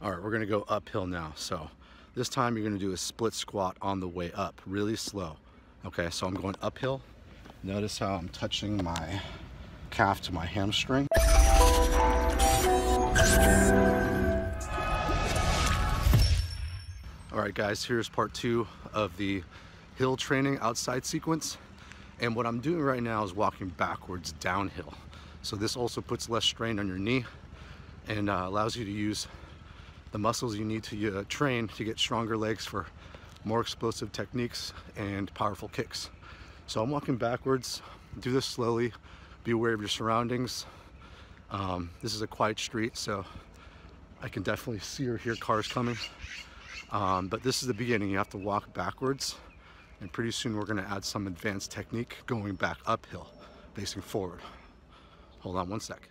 All right, we're gonna go uphill now. So this time you're gonna do a split squat on the way up, really slow. Okay, so I'm going uphill. Notice how I'm touching my calf to my hamstring. All right guys, here's part two of the hill training outside sequence. And what I'm doing right now is walking backwards downhill. So this also puts less strain on your knee and uh, allows you to use the muscles you need to uh, train to get stronger legs for more explosive techniques and powerful kicks. So I'm walking backwards, do this slowly, be aware of your surroundings. Um, this is a quiet street, so I can definitely see or hear cars coming. Um, but this is the beginning. You have to walk backwards and pretty soon we're gonna add some advanced technique going back uphill, facing forward. Hold on one sec.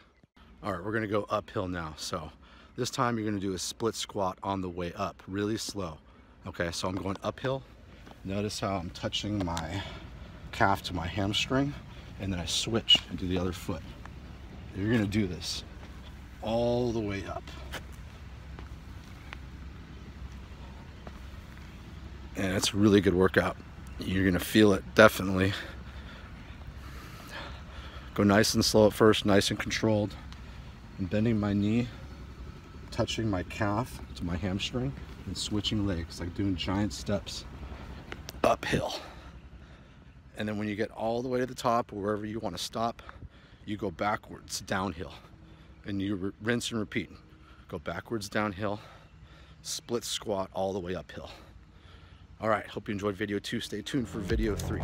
All right, we're gonna go uphill now. So this time you're gonna do a split squat on the way up, really slow. Okay, so I'm going uphill. Notice how I'm touching my calf to my hamstring and then I switch and do the other foot. You're gonna do this all the way up. and it's a really good workout. You're gonna feel it, definitely. Go nice and slow at first, nice and controlled. I'm bending my knee, touching my calf to my hamstring, and switching legs, like doing giant steps uphill. And then when you get all the way to the top, or wherever you wanna stop, you go backwards, downhill. And you rinse and repeat. Go backwards, downhill, split squat all the way uphill. All right, hope you enjoyed video two. Stay tuned for video three.